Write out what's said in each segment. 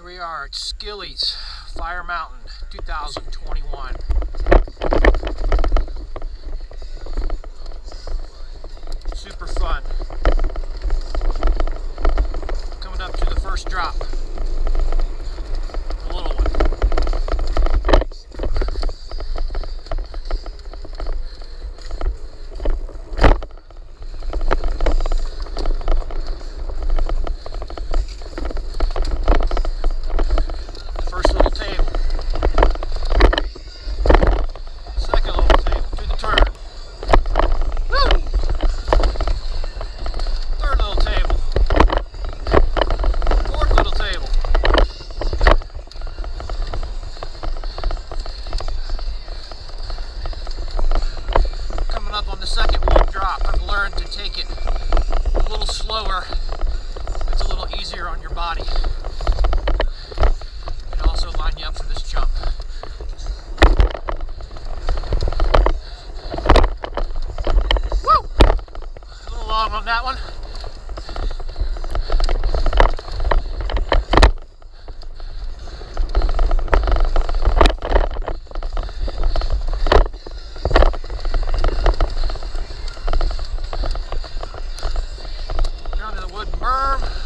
Here we are at Skilley's Fire Mountain 2021. To take it a little slower. It's a little easier on your body and also line you up for this jump. Woo! A little long on that one. 啊。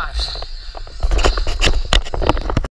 Times.